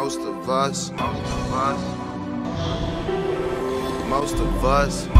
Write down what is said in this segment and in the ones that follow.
Most of us, most of us, most of us,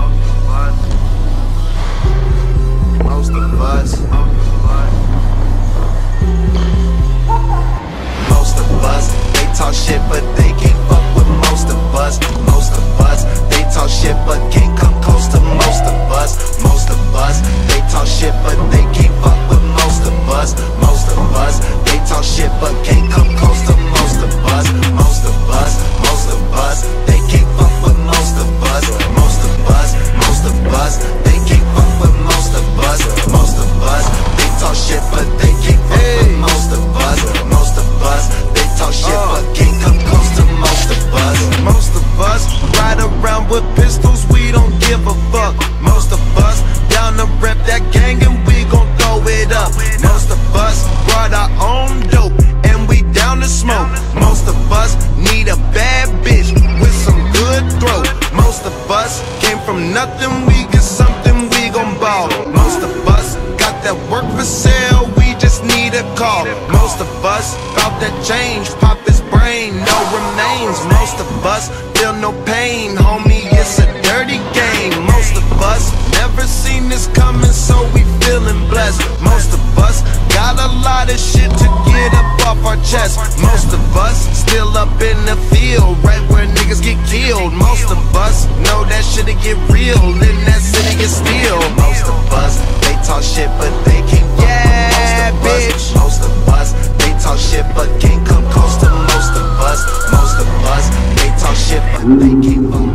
with pistols. We don't give a fuck. Most of us down to rep that gang and we gon' throw it up. Most of us brought our own dope and we down to smoke. Most of us need a bad bitch with some good throat. Most of us came from nothing. We get something. We gon' ball. Most of us got that work for sale. We just need a call. Most of us bout that change. Pop his brain, Most of us feel no pain, homie. It's a dirty game. Most of us never seen this coming, so we feeling blessed. Most of us got a lot of shit to get up off our chest. Most of us still up in the field, right where niggas get killed. Most of us know that shit'll get real in that city of steel. Most of us. They talk shit, but They keep on